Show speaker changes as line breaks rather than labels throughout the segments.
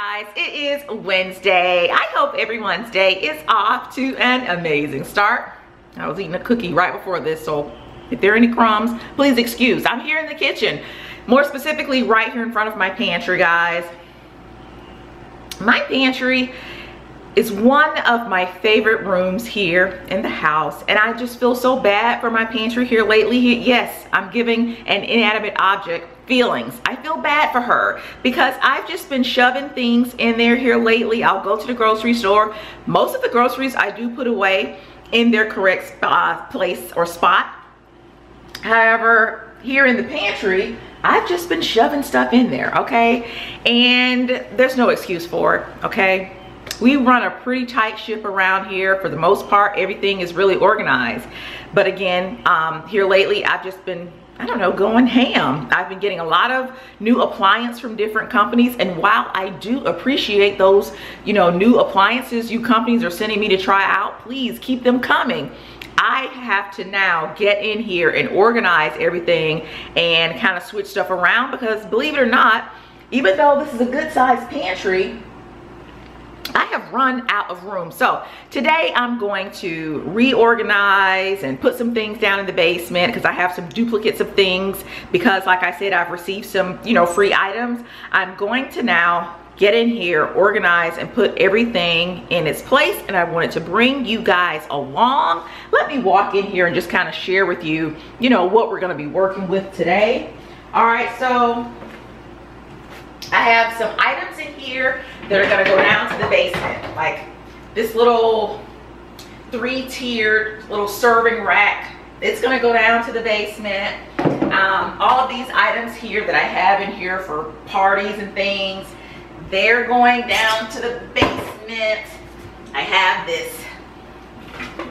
guys, it is Wednesday. I hope everyone's day is off to an amazing start. I was eating a cookie right before this, so if there are any crumbs, please excuse. I'm here in the kitchen, more specifically right here in front of my pantry, guys. My pantry is one of my favorite rooms here in the house and I just feel so bad for my pantry here lately. Yes, I'm giving an inanimate object feelings. I feel bad for her because I've just been shoving things in there here lately. I'll go to the grocery store. Most of the groceries I do put away in their correct spot, place or spot. However, here in the pantry, I've just been shoving stuff in there, okay? And there's no excuse for it, okay? We run a pretty tight ship around here. For the most part, everything is really organized. But again, um, here lately, I've just been I don't know, going ham. I've been getting a lot of new appliance from different companies. And while I do appreciate those, you know, new appliances you companies are sending me to try out, please keep them coming. I have to now get in here and organize everything and kind of switch stuff around because believe it or not, even though this is a good sized pantry, I have run out of room. So today I'm going to reorganize and put some things down in the basement because I have some duplicates of things because like I said, I've received some, you know, free items. I'm going to now get in here, organize and put everything in its place. And I wanted to bring you guys along. Let me walk in here and just kind of share with you, you know, what we're going to be working with today. All right, so I have some items in here that are gonna go down to the basement. Like this little three-tiered little serving rack. It's gonna go down to the basement. Um, all of these items here that I have in here for parties and things, they're going down to the basement. I have this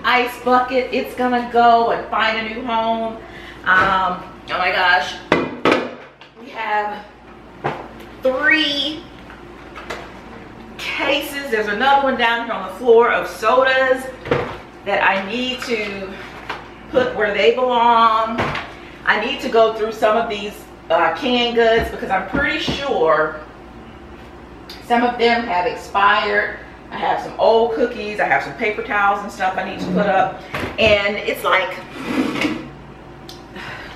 ice bucket. It's gonna go and find a new home. Um, oh my gosh. We have three cases. There's another one down here on the floor of sodas that I need to put where they belong. I need to go through some of these uh, canned goods because I'm pretty sure some of them have expired. I have some old cookies. I have some paper towels and stuff I need to put up. And it's like,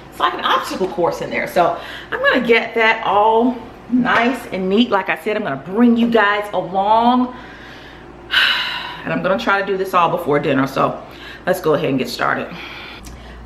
it's like an obstacle course in there. So I'm gonna get that all nice and neat. Like I said, I'm gonna bring you guys along and I'm gonna try to do this all before dinner. So let's go ahead and get started.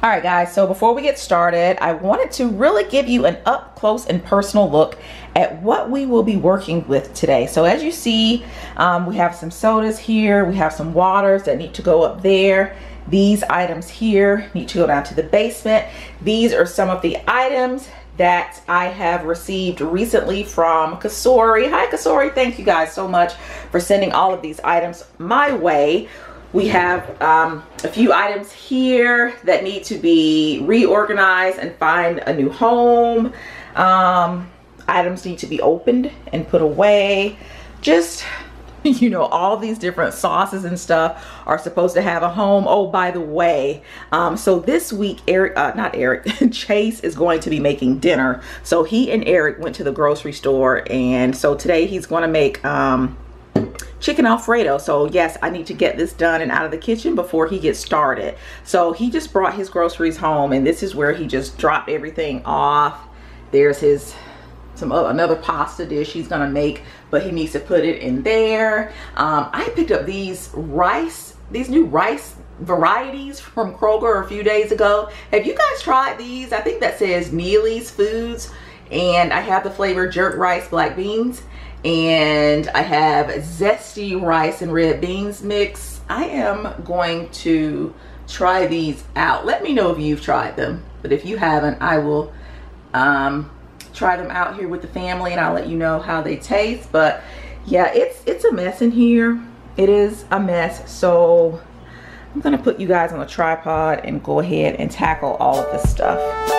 All right guys, so before we get started, I wanted to really give you an up close and personal look at what we will be working with today. So as you see, um, we have some sodas here, we have some waters that need to go up there. These items here need to go down to the basement. These are some of the items that I have received recently from Cosori. Hi Cosori, thank you guys so much for sending all of these items my way. We have um, a few items here that need to be reorganized and find a new home. Um, items need to be opened and put away. Just you know all these different sauces and stuff are supposed to have a home. Oh by the way um, so this week Eric uh, not Eric Chase is going to be making dinner. So he and Eric went to the grocery store and so today he's going to make um, chicken alfredo. So yes I need to get this done and out of the kitchen before he gets started. So he just brought his groceries home and this is where he just dropped everything off. There's his some uh, another pasta dish he's gonna make but he needs to put it in there. Um, I picked up these rice these new rice varieties from Kroger a few days ago. Have you guys tried these? I think that says Neely's Foods and I have the flavor jerk rice black beans and I have zesty rice and red beans mix. I am going to try these out. Let me know if you've tried them but if you haven't I will um, try them out here with the family and I'll let you know how they taste. But yeah, it's, it's a mess in here. It is a mess. So I'm gonna put you guys on a tripod and go ahead and tackle all of this stuff.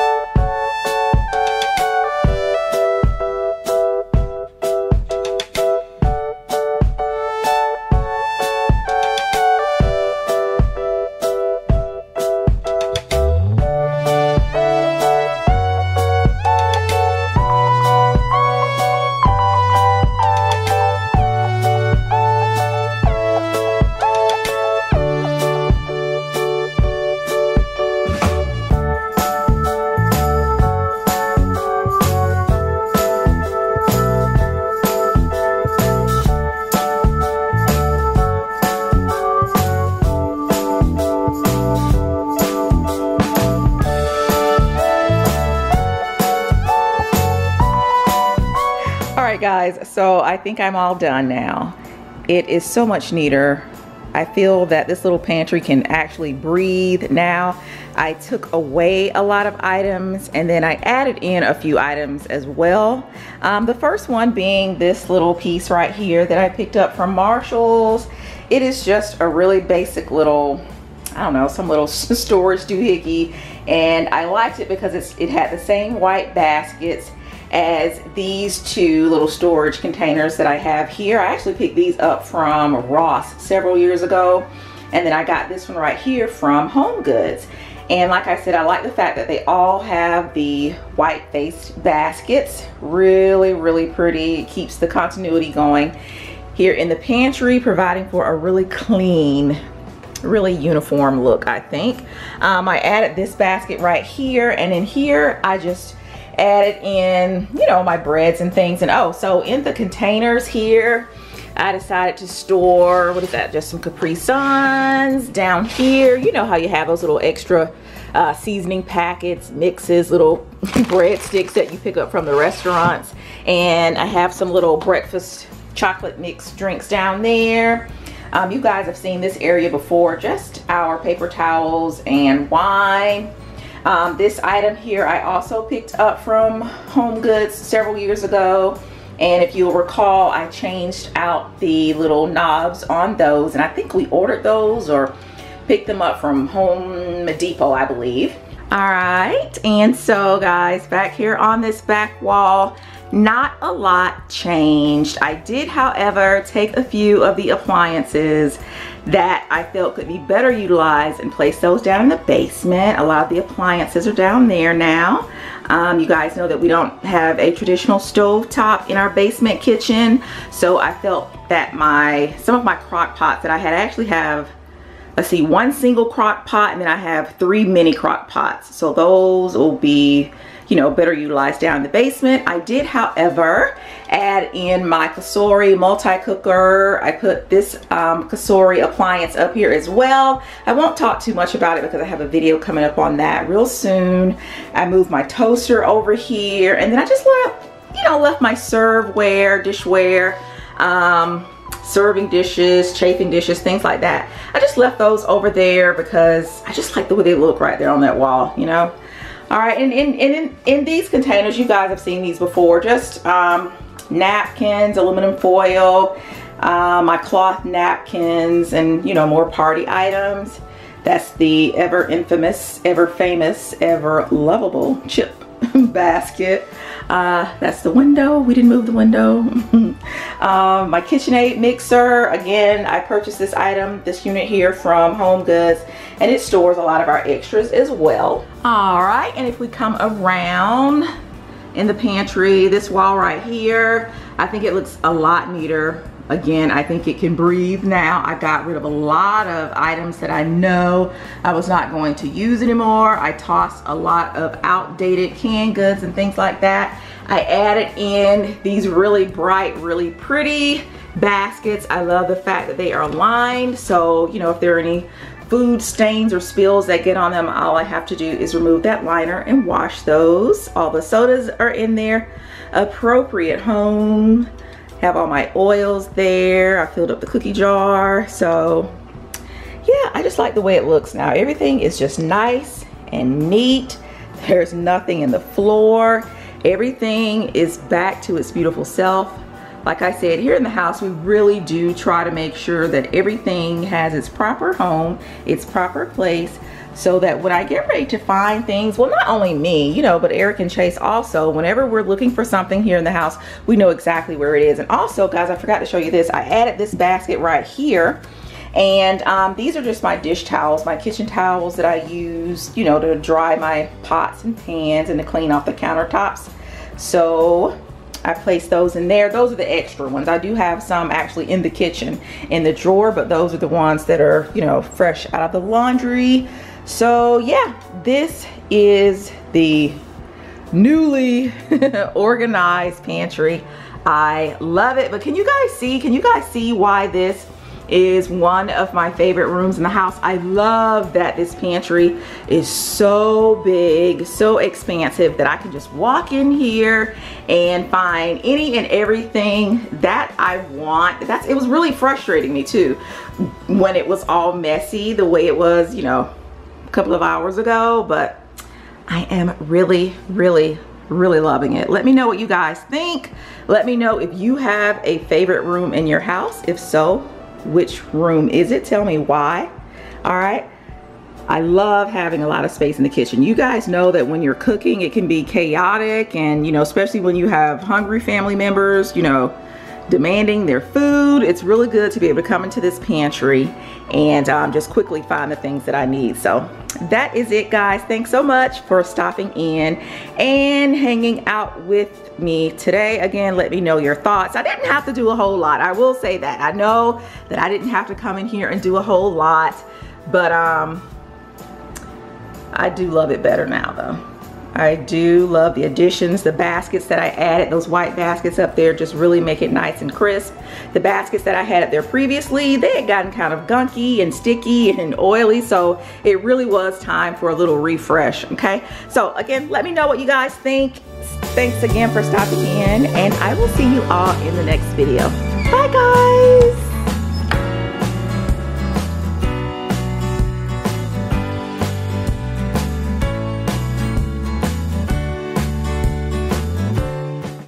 Guys, so I think I'm all done now. It is so much neater. I feel that this little pantry can actually breathe now. I took away a lot of items and then I added in a few items as well. Um, the first one being this little piece right here that I picked up from Marshall's. It is just a really basic little, I don't know, some little storage doohickey. And I liked it because it's, it had the same white baskets as these two little storage containers that I have here. I actually picked these up from Ross several years ago. And then I got this one right here from Home Goods. And like I said, I like the fact that they all have the white faced baskets. Really, really pretty. It keeps the continuity going here in the pantry, providing for a really clean, really uniform look, I think. Um, I added this basket right here. And in here, I just added in, you know, my breads and things. And oh, so in the containers here, I decided to store, what is that, just some Capri Suns down here. You know how you have those little extra uh, seasoning packets, mixes, little breadsticks that you pick up from the restaurants. And I have some little breakfast chocolate mix drinks down there. Um, you guys have seen this area before, just our paper towels and wine. Um, this item here I also picked up from Home Goods several years ago. And if you'll recall, I changed out the little knobs on those. And I think we ordered those or picked them up from Home Depot, I believe. All right, and so guys, back here on this back wall, not a lot changed. I did, however, take a few of the appliances that I felt could be better utilized and place those down in the basement. A lot of the appliances are down there now. Um, you guys know that we don't have a traditional stove top in our basement kitchen. So I felt that my some of my crock pots that I had I actually have let's see one single crock pot and then I have three mini crock pots. So those will be you know, better utilized down in the basement. I did, however, add in my Cosori multi-cooker. I put this um, Cosori appliance up here as well. I won't talk too much about it because I have a video coming up on that real soon. I moved my toaster over here and then I just left, you know, left my serveware, dishware, um, serving dishes, chafing dishes, things like that. I just left those over there because I just like the way they look right there on that wall, you know. All right, and in, in, in these containers, you guys have seen these before, just um, napkins, aluminum foil, uh, my cloth napkins, and you know, more party items. That's the ever infamous, ever famous, ever lovable chip basket. Uh, that's the window. We didn't move the window. um, my KitchenAid mixer. Again, I purchased this item, this unit here from Home Goods, and it stores a lot of our extras as well. All right, and if we come around in the pantry, this wall right here, I think it looks a lot neater Again, I think it can breathe now. I got rid of a lot of items that I know I was not going to use anymore. I tossed a lot of outdated canned goods and things like that. I added in these really bright, really pretty baskets. I love the fact that they are lined. So, you know, if there are any food stains or spills that get on them, all I have to do is remove that liner and wash those. All the sodas are in there. Appropriate home have all my oils there. I filled up the cookie jar. So yeah, I just like the way it looks now. Everything is just nice and neat. There's nothing in the floor. Everything is back to its beautiful self. Like I said, here in the house, we really do try to make sure that everything has its proper home, its proper place, so that when I get ready to find things, well, not only me, you know, but Eric and Chase also, whenever we're looking for something here in the house, we know exactly where it is. And also, guys, I forgot to show you this. I added this basket right here. And um, these are just my dish towels, my kitchen towels that I use, you know, to dry my pots and pans and to clean off the countertops. So I placed those in there. Those are the extra ones. I do have some actually in the kitchen in the drawer, but those are the ones that are, you know, fresh out of the laundry. So yeah, this is the newly organized pantry. I love it, but can you guys see, can you guys see why this is one of my favorite rooms in the house. I love that this pantry is so big, so expansive that I can just walk in here and find any and everything that I want. That's It was really frustrating me too when it was all messy the way it was, you know, a couple of hours ago, but I am really, really really loving it let me know what you guys think let me know if you have a favorite room in your house if so which room is it? Tell me why. All right. I love having a lot of space in the kitchen. You guys know that when you're cooking, it can be chaotic and, you know, especially when you have hungry family members, you know, demanding their food. It's really good to be able to come into this pantry and um, just quickly find the things that I need. So that is it guys. Thanks so much for stopping in and hanging out with me today. Again, let me know your thoughts. I didn't have to do a whole lot. I will say that. I know that I didn't have to come in here and do a whole lot, but um, I do love it better now though. I do love the additions, the baskets that I added, those white baskets up there just really make it nice and crisp. The baskets that I had up there previously, they had gotten kind of gunky and sticky and oily, so it really was time for a little refresh, okay? So again, let me know what you guys think. Thanks again for stopping in, and I will see you all in the next video. Bye guys!